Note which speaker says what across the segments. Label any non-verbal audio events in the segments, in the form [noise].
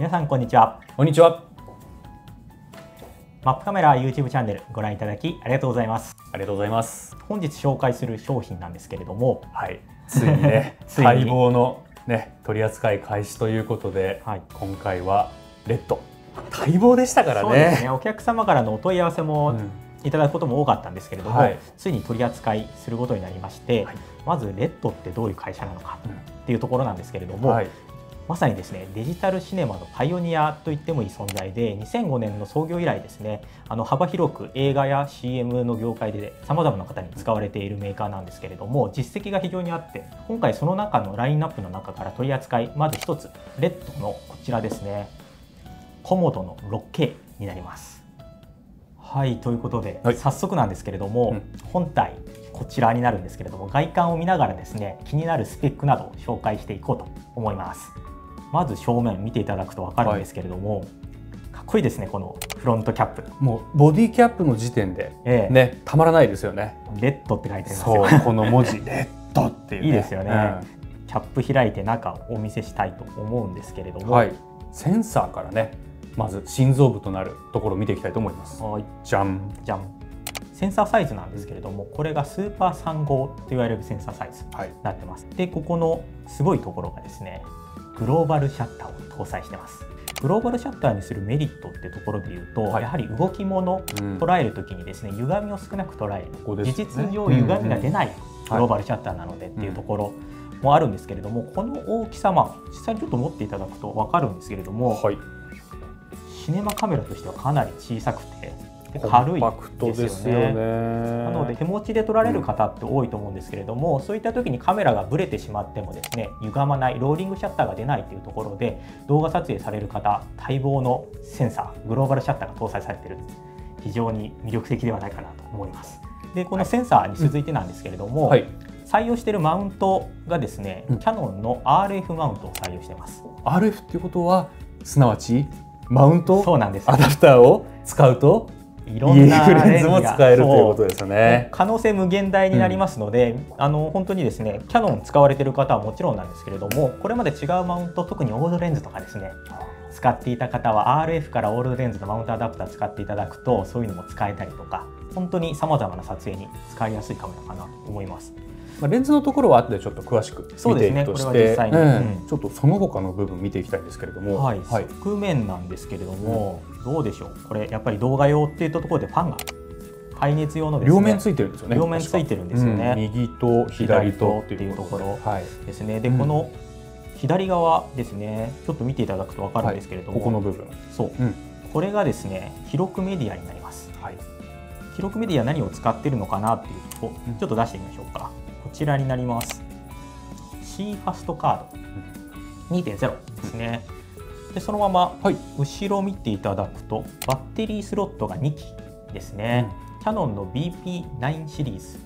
Speaker 1: 皆さんこんにちは。
Speaker 2: こんにちは。
Speaker 1: マップカメラ YouTube チャンネルご覧いただきありがとうございます。
Speaker 2: ありがとうございます。
Speaker 1: 本日紹介する商品なんですけれども
Speaker 2: はい。ついにね [laughs]
Speaker 1: ついに。
Speaker 2: 待望のね取り扱い開始ということで、
Speaker 1: はい。
Speaker 2: 今回はレッド。待望でしたから
Speaker 1: そうですね。
Speaker 2: ね
Speaker 1: お客様からのお問い合わせも
Speaker 2: うん。
Speaker 1: いただくことも多かったんですけれども、
Speaker 2: はい。
Speaker 1: ついに取り扱いすることになりまして、
Speaker 2: はい。
Speaker 1: まずレッドってどういう会社なのか
Speaker 2: うん
Speaker 1: っていうところなんですけれども、
Speaker 2: はい
Speaker 1: まさにですねデジタルシネマのパイオニアと言ってもいい存在で2005年の創業以来ですねあの幅広く映画や CM の業界でさまざまな方に使われているメーカーなんですけれども実績が非常にあって今回その中のラインナップの中から取り扱いまず一つレッドのこちらですね。コモドの 6K になります。はいということで、
Speaker 2: はい。
Speaker 1: 早速なんですけれども、
Speaker 2: うん。
Speaker 1: 本体こちらになるんですけれども外観を見ながらですね気になるスペックなどを紹介していこうと思いますまず正面見ていただくと分かるんですけれども、かっこいいですねこのフロントキャップ、
Speaker 2: もうボディキャップの時点で
Speaker 1: ええ。
Speaker 2: ねたまらないですよね。
Speaker 1: レッドって書いてあります
Speaker 2: そ
Speaker 1: よ
Speaker 2: うこの文字 [laughs] レッドっていう、ね、
Speaker 1: いいですよね。キャップ開いて中をお見せしたいと思うんですけれども、
Speaker 2: うんはい。センサーからねまず心臓部となるところを見ていきたいと思います。
Speaker 1: はい。
Speaker 2: じゃん
Speaker 1: じゃんセンサーサイズなんですけれどもこれがスーパー3号と言われるセンサーサイズに
Speaker 2: はい。
Speaker 1: なってます。でここのすごいところがですねグローバルシャッターを搭載してます。グローバルシャッターにするメリットってところで言うと、
Speaker 2: はい。
Speaker 1: やはり動き物捉えるときにですね歪みを少なく捉える、
Speaker 2: ここです
Speaker 1: 事
Speaker 2: ね
Speaker 1: 実上歪みが出ない
Speaker 2: うん。
Speaker 1: グローバルシャッターなのでっていうところもあるんですけれども、この大きさまあ実際にちょっと持っていただくと分かるんですけれども、
Speaker 2: はい。
Speaker 1: シネマカメラとしてはかなり小さくてで軽い
Speaker 2: ですよね。
Speaker 1: なので手持ちで撮られる方って多いと思うんですけれども、そういった時にカメラがブレてしまってもですね歪まないローリングシャッターが出ないというところで動画撮影される方待望のセンサーグローバルシャッターが搭載されている。非常に魅力的ではないかなと思います。でこのセンサーに続いてなんですけれども、
Speaker 2: はい。
Speaker 1: 採用しているマウントがですね、
Speaker 2: うん。
Speaker 1: キャノンの RF マウントを採用しています。
Speaker 2: RF っていうことはすなわちマウント？
Speaker 1: そうなんです。よ
Speaker 2: アダプターを使うと？
Speaker 1: いろんな
Speaker 2: レンズも
Speaker 1: が
Speaker 2: 使えるということですよね。
Speaker 1: 可能性無限大になりますので、あの本当にですねキャノン使われている方はもちろんなんですけれどもこれまで違うマウント特にオールドレンズとかですね使っていた方は RF からオールドレンズのマウントアダプター使っていただくとそういうのも使えたりとか本当にさまざまな撮影に使いやすいカメラかなと思います。
Speaker 2: まあレンズのところは後でちょっと詳しく
Speaker 1: そうですね。
Speaker 2: 見ていくとして、ちょっとその他の部分見ていきたいんですけれども、
Speaker 1: はい、
Speaker 2: はい、
Speaker 1: 側面なんですけれども、どうでしょう？これやっぱり動画用っていうところでファンが耐熱用のね
Speaker 2: 両面ついてるんですよね。
Speaker 1: 両面ついてるんですよね。
Speaker 2: うん。右と左と
Speaker 1: っていうところ
Speaker 2: はい、
Speaker 1: ですね。で、
Speaker 2: うん
Speaker 1: この左側ですねちょっと見ていただくと分かるんですけれども、
Speaker 2: ここの部分、
Speaker 1: そう、
Speaker 2: うん。
Speaker 1: これがですね広くメディアになります。
Speaker 2: はい、
Speaker 1: 広くメディア何を使ってるのかなっていうと、
Speaker 2: うん。
Speaker 1: ちょっと出してみましょうかこちらになります。C ファストカード。2.0ですね、でそのまま
Speaker 2: はい、
Speaker 1: 後ろ見ていただくとバッテリースロットが2機ですね、キャノンの BP9 シリーズ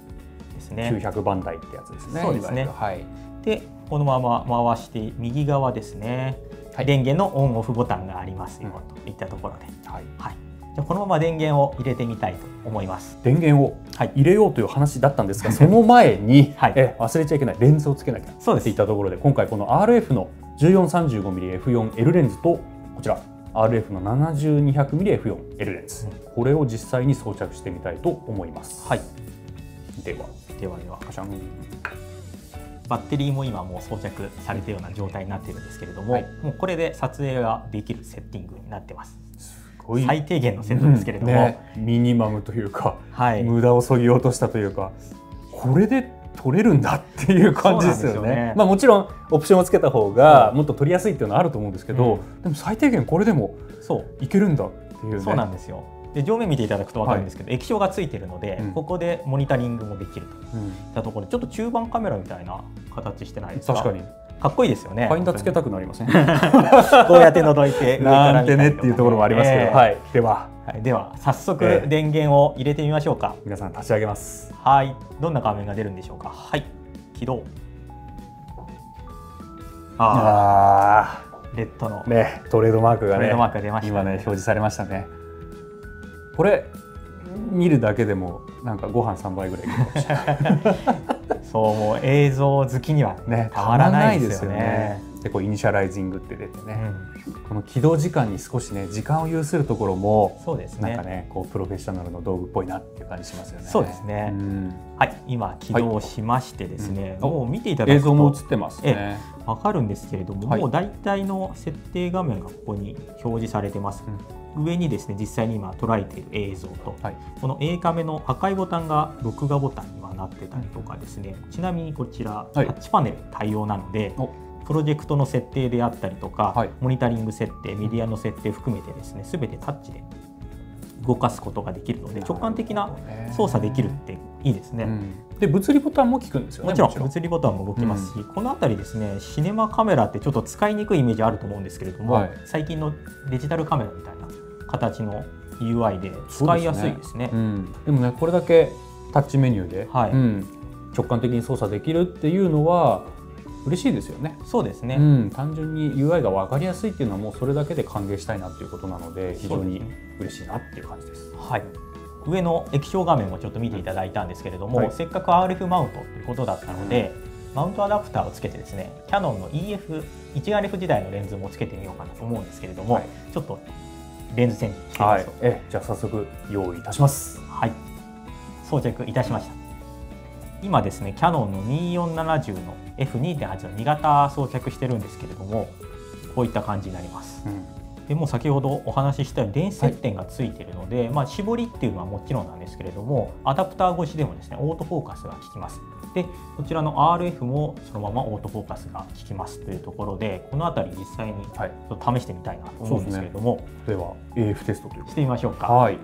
Speaker 1: ですね。
Speaker 2: 900番台ってやつですね。
Speaker 1: そうですね。
Speaker 2: はい、
Speaker 1: でこのまま回して右側ですね、
Speaker 2: はい。
Speaker 1: 電源のオンオフボタンがありますよといったところで、
Speaker 2: はい、
Speaker 1: はい、じゃあこのまま電源を入れてみたいと思います。
Speaker 2: 電源を
Speaker 1: はい、
Speaker 2: 入れようという話だったんですが、[laughs] その前に、
Speaker 1: はい。
Speaker 2: え忘れちゃいけないレンズをつけなきゃ
Speaker 1: そうです。
Speaker 2: いったところで今回この RF の 1435mmF4L レンズとこちら RF の 7200mmF4L レンズ、
Speaker 1: うん。
Speaker 2: これを実際に装着してみたいと思います。
Speaker 1: はい、
Speaker 2: では。
Speaker 1: ではでは
Speaker 2: カシャン。
Speaker 1: バッテリーも今もう装着されたような状態になっているんですけれども、
Speaker 2: はい。
Speaker 1: もうこれで撮影ができるセッティングになってます。最低限のセットですけれども、
Speaker 2: うんね。ミニマムというか、
Speaker 1: はい、
Speaker 2: 無駄をそぎ落としたというかこれで撮れるんだっていう感じですよね。
Speaker 1: よね。
Speaker 2: まあもちろんオプションをつけた方がもっと撮りやすいっていうのはあると思うんですけど、
Speaker 1: う
Speaker 2: でも最低限これでも
Speaker 1: そう。
Speaker 2: いけるんだっていうね。
Speaker 1: そうなんですよ。で上面見ていただくと分かるんですけど、液晶がついているので、
Speaker 2: うん。
Speaker 1: ここでモニタリングもできると。いっ
Speaker 2: うん。
Speaker 1: たところでちょっと中盤カメラみたいな形してないですか？
Speaker 2: 確かに
Speaker 1: かっこいいですよね。
Speaker 2: ファインダーつけたくなりますね。[laughs]
Speaker 1: こうやって覗いて上から
Speaker 2: なんて
Speaker 1: 見たりとか
Speaker 2: ねっていうところもありますけど、
Speaker 1: ええ
Speaker 2: はい、では。
Speaker 1: はい。では早速
Speaker 2: ええ。
Speaker 1: 電源を入れてみましょうか。
Speaker 2: 皆さん立ち上げます。
Speaker 1: はい、どんな画面が出るんでしょうか。はい、起動。あ
Speaker 2: あ
Speaker 1: あ、レッドの。
Speaker 2: あねトレードマークがね
Speaker 1: トレードマークが出ましたね。
Speaker 2: 今ね表示されましたね。これ見るだけでもなんかご飯3杯ぐらい [laughs]
Speaker 1: そうもう映像好きには
Speaker 2: ね
Speaker 1: たまらないですよね。
Speaker 2: でこう initializing って出てね、うん、この起動時間に少しね時間を有するところも
Speaker 1: そうですね。
Speaker 2: なんかねこうプロフェッショナルの道具っぽいなっていう感じしますよね。
Speaker 1: そうですね、うん、はい。今起動しましてですね、はい、もう見ていただくと。
Speaker 2: 映像も映ってますね。
Speaker 1: わかるんですけれども、はい、もう大体の設定画面がここに表示されてます。うん上にですね実際に今捉えている映像と、はい、この A カメの赤いボタンが録画ボタンにはなってたりとかですね、ちなみにこちら、タッチパネル対応なのでプロジェクトの設定であったりとか、はい、モニタリング設定メディアの設定含めてですね全てタッチで動かすことができるので直感的な操作できるっていいですね。うん、
Speaker 2: で物理ボタンも効くんですよ
Speaker 1: ね。もちろん物理ボタンも動きますし、うん、この辺りですねシネマカメラってちょっと使いにくいイメージあると思うんですけれども、はい、最近のデジタルカメラみたいな形の UI で使いやすいですね。
Speaker 2: で、ねうん、でもねこれだけタッチメニューで、はい。直感的に操作できるっていうのは嬉しいですよね。
Speaker 1: そうですね、
Speaker 2: うん、単純に UI が分かりやすいっていうのはもうそれだけで歓迎したいなっていうことなので非常に嬉しいなっていう感じです。
Speaker 1: ですはい。上の液晶画面もちょっと見ていただいたんですけれども、はい、せっかく RF マウントということだったので、うん、マウントアダプターをつけてですねキヤノンの EF 1RF 時代のレンズもつけてみようかなと思うんですけれども、はい、ちょっとレンズ線はい、
Speaker 2: えじゃあ早速用意いたします。
Speaker 1: はい装着いたしました。今ですねキヤノンの2470の F2.8 の2型装着してるんですけれどもこういった感じになります。うん、でも先ほどお話ししたように電子接点がついているので、はい、まあ、絞りっていうのはもちろんなんですけれどもアダプター越しでもですねオートフォーカスが効きます。でこちらの RF もそのままオートフォーカスが効きますというところでこの辺り実際にちょっと試してみたいなと思うんですけれども、はい、
Speaker 2: では AF テストという
Speaker 1: してみましょうか。はい。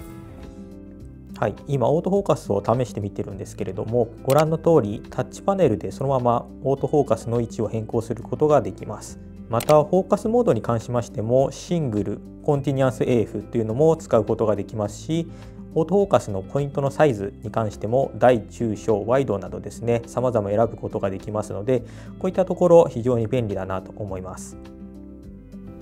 Speaker 1: はい、今オートフォーカスを試してみてるんですけれどもご覧の通りタッチパネルでそのままオートフォーカスの位置を変更することができますまたフォーカスモードに関しましてもシングルコンティニュアス AF というのも使うことができますしオートフォーカスのポイントのサイズに関しても大中小ワイドなどですね様々選ぶことができますのでこういったところ非常に便利だなと思います。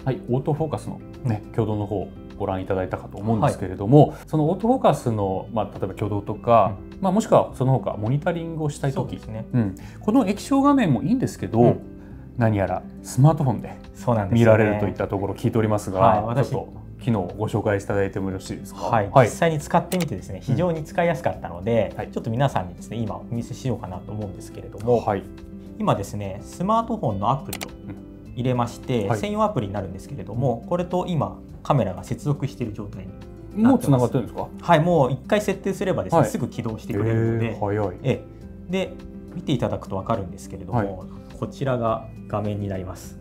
Speaker 2: はいオートフォーカスのね挙動の方ご覧いただいたかと思うんですけれども、はい、そのオートフォーカスの、まあ、例えば挙動とか、うん、まあ、もしくはその他モニタリングをしたい時。ですね、うん、この液晶画面もいいんですけど、うん、何やらスマートフォンで見られるといったところ聞いておりますが、はい、ちょっと昨日ご紹介いただいてもよろしいですか、
Speaker 1: はい、はい、実際に使ってみてですね非常に使いやすかったので、うん、ちょっと皆さんにですね今お見せしようかなと思うんですけれども、はい、今ですねスマートフォンのアプリを入れまして、専用アプリになるんですけれどもこれと今カメラが接続している状態に
Speaker 2: もうつながってるんですか？
Speaker 1: はいもう一回設定すればですね、はい、すぐ起動してくれるので、えー、えで見ていただくと分かるんですけれども、はい、こちらが画面になります。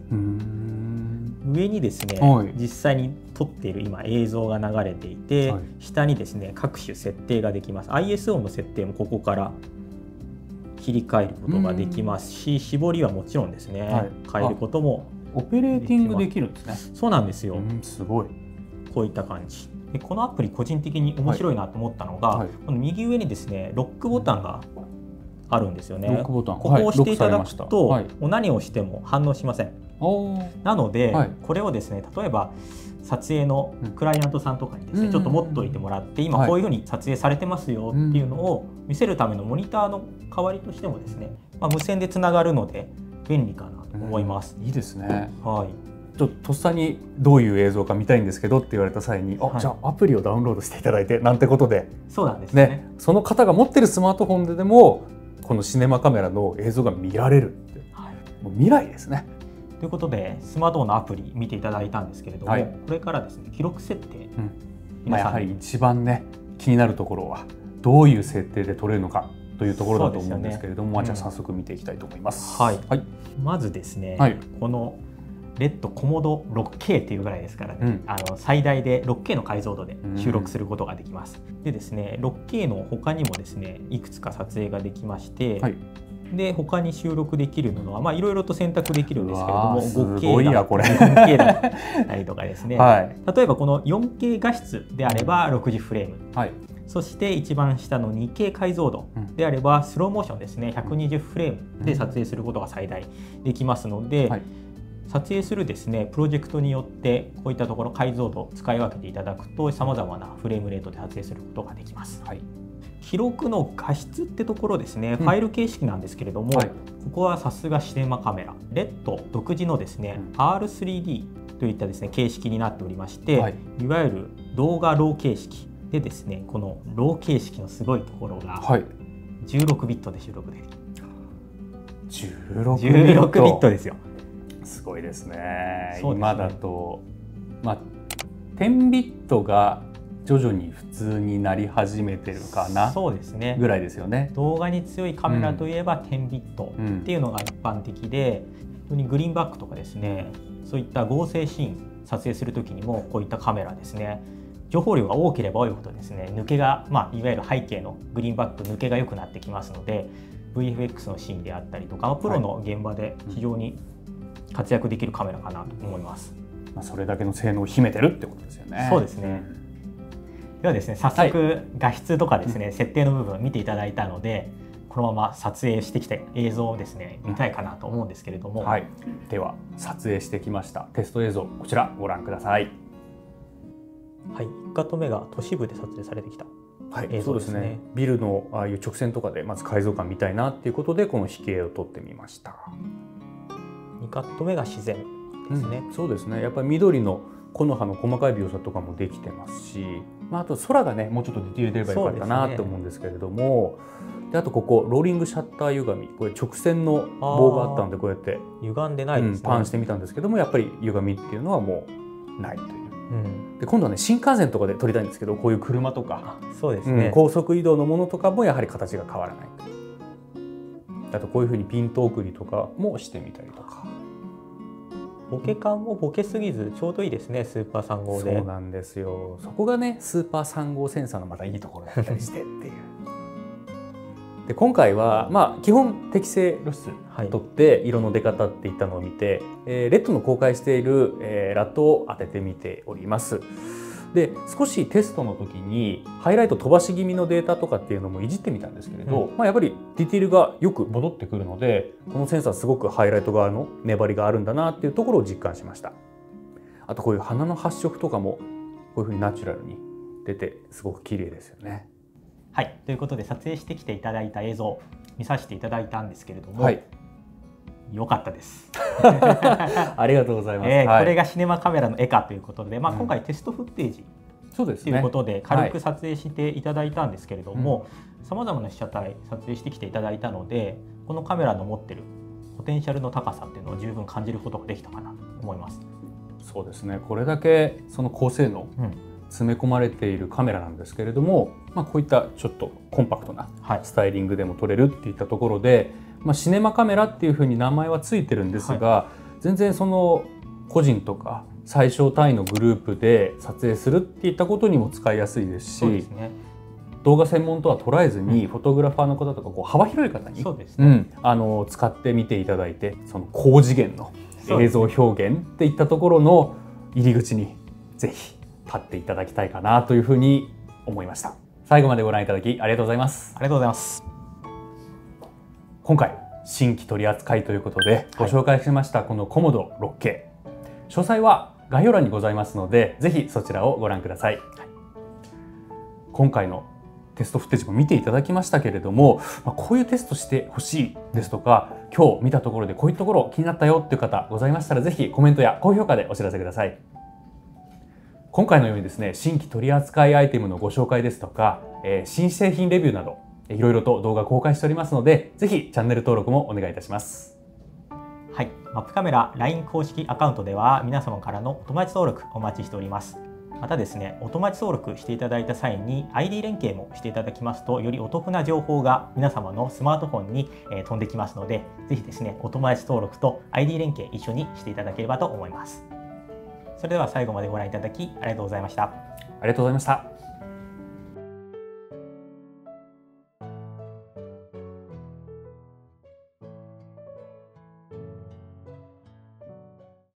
Speaker 1: 上にですね、はい、実際に撮っている今映像が流れていて、下にですね各種設定ができます。ISO の設定もここから切り替えることができますし絞りはもちろんですね、変えることも
Speaker 2: オペレーティングできるんですね。
Speaker 1: そうなんですよ、
Speaker 2: すごい。
Speaker 1: こういった感じ。でこのアプリ個人的に面白いなと思ったのが、はい、この右上にですねロックボタンがあるんですよね。ここを押していただくと、はい、もう何をしても反応しません。なので、はい、これをですね例えば撮影のクライアントさんとかにですね、うん、ちょっと持っといてもらって今こういうふうに撮影されてますよっていうのを見せるためのモニターの代わりとしてもですね、まあ、無線でつながるので便利かなと思います。
Speaker 2: いいですね。はい。ちょっととっさにどういう映像か見たいんですけどって言われた際に、はい、あじゃあアプリをダウンロードしていただいてなんてことで。
Speaker 1: そうなんですね、
Speaker 2: ね、その方が持ってるスマートフォンででもこのシネマカメラの映像が見られるって、はい、もう未来ですね。
Speaker 1: ということでスマートフォンのアプリ見ていただいたんですけれども、はい、これからですね記録設定、うん。
Speaker 2: まあ、やはり一番ね気になるところはどういう設定で撮れるのかというところだと思うんですけれども、ね。うん、じゃあ早速見ていきたいと思います。
Speaker 1: はい、はい、まずですね、はい、このレッドコモド 6K っていうぐらいですからね、うん、あの最大で 6K の解像度で収録することができます。うん、でですね 6K の他にもですねいくつか撮影ができまして、はい、で他に収録できるのはまあいろいろと選択できるんですけれども 5K だこれ。4K だったりとかですね、[laughs] はい、例えばこの 4K 画質であれば60フレーム、はい、そして一番下の 2K 解像度であればスローモーションですね。120フレームで撮影することが最大できますので、はい撮影するですねプロジェクトによってこういったところ解像度を使い分けていただくとさまざまなフレームレートで撮影することができます。はい。記録の画質ってところですね、ファイル形式なんですけれども、はい、ここはさすがシネマカメラ。レッド独自のですね、うん、R3D といったですね形式になっておりまして、はい、いわゆる動画ロー形式でですねこのロー形式のすごいところが16ビットで収録できる、
Speaker 2: 16ビット ,16
Speaker 1: ビットですよ
Speaker 2: すごいですね、ね、今だと。まあ10ビットが徐々に普通になり始めてるかな
Speaker 1: そうですね。
Speaker 2: ぐらいですよね。
Speaker 1: 動画に強いカメラといえば10ビットっていうのが一般的で、うん、グリーンバックとかですねそういった合成シーン撮影する時にもこういったカメラですね。情報量が多ければ多いほどですね抜けが、まあ、いわゆる背景のグリーンバック抜けが良くなってきますので VFX のシーンであったりとかプロの現場で非常に活躍できるカメラかなと思います。
Speaker 2: まあ、それだけの性能を秘めてるってことですよね。
Speaker 1: そうですね。ではですね早速画質とかですね、はい、設定の部分を見ていただいたのでこのまま撮影してきた映像をですね見たいかなと思うんですけれども、
Speaker 2: はい、では撮影してきました。テスト映像こちらご覧ください。
Speaker 1: はい、1カット目が都市部で撮影されてきたはい、そうですね。
Speaker 2: ビルのああいう直線とかでまず改造感見たいなっていうことでこの引き絵を撮ってみました
Speaker 1: 2カット目が自然ですね、
Speaker 2: うん、そうですね。やっぱり緑の木の葉の細かい描写とかもできてますし、まあ、あと空がねもうちょっとディティール出ればよかったなと思うんですけれどもで、あとここローリングシャッター歪み。これ直線の棒があったんでこうやって。
Speaker 1: 歪んでないですね、
Speaker 2: うん、パンしてみたんですけどもやっぱり歪みっていうのはもうないという。うん、で今度はね新幹線とかで撮りたいんですけどこういう車とか。
Speaker 1: そうですね、
Speaker 2: うん、高速移動のものとかもやはり形が変わらないあとこういうふうにピント送りとかもしてみたりとか。
Speaker 1: ボケ感もボケすぎずちょうどいいですねスーパー3号で。
Speaker 2: そうなんですよ。そこがねスーパー3号センサーのまたいいところだったりしてっていう。で今回はまあ基本適正露出とって色の出方っていったのを見て、はい、えー、レッドの公開している、えー、ラットを当ててみておりますで少しテストの時にハイライト飛ばし気味のデータとかっていうのもいじってみたんですけれど、うん、まあ、やっぱりディティールがよく戻ってくるのでこのセンサーすごくハイライト側の粘りがあるんだなっていうところを実感しました。あとこういう花の発色とかもこういうふうにナチュラルに出てすごく綺麗ですよね。
Speaker 1: はい。ということで撮影してきていただいた映像見させていただいたんですけれども、はい、良かったです。[laughs]
Speaker 2: ありがとうございます、え
Speaker 1: ーはい、これがシネマカメラの絵かということで、まあ、今回テストフッテージということで軽く撮影していただいたんですけれどもさまざまな被写体撮影してきていただいたのでこのカメラの持ってるポテンシャルの高さっていうのを十分感じることができたかなと思います。
Speaker 2: そうですね。これだけその高性能、詰め込まれているカメラなんですけれども、まあ、こういったちょっとコンパクトなスタイリングでも撮れるっていったところで、はいまあ、シネマカメラっていうふうに名前は付いてるんですが、はい、全然その個人とか最小単位のグループで撮影するっていったことにも使いやすいですし、ね、動画専門とは捉えずに、フォトグラファーの方とかこう幅広い方に、ね。うん、あの使ってみていただいてその高次元の映像表現っていったところの入り口にぜひ立っていただきたいかなというふうに思いました。最後までご覧いただきありがとうございます。
Speaker 1: ありがとうございます
Speaker 2: 今回新規取り扱いということでご紹介しましたこのコモド 6K、詳細は概要欄にございますのでぜひそちらをご覧ください、はい、今回のテストフッテージも見ていただきましたけれども、まあ、こういうテストしてほしいですとか今日見たところでこういうところ気になったよっていう方ございましたらぜひコメントや高評価でお知らせください。今回のようにですね新規取扱いアイテムのご紹介ですとか、えー、新製品レビューなどいろいろと動画公開しておりますので、ぜひチャンネル登録もお願いいたします。
Speaker 1: はい、マップカメラ LINE 公式アカウントでは皆様からのお友達登録お待ちしております。またですね、お友達登録していただいた際に ID 連携もしていただきますと、よりお得な情報が皆様のスマートフォンに、え飛んできますので、ぜひですね、お友達登録と ID 連携一緒にしていただければと思います。それでは最後までご覧いただきありがとうございました。あ
Speaker 2: りがとうございました。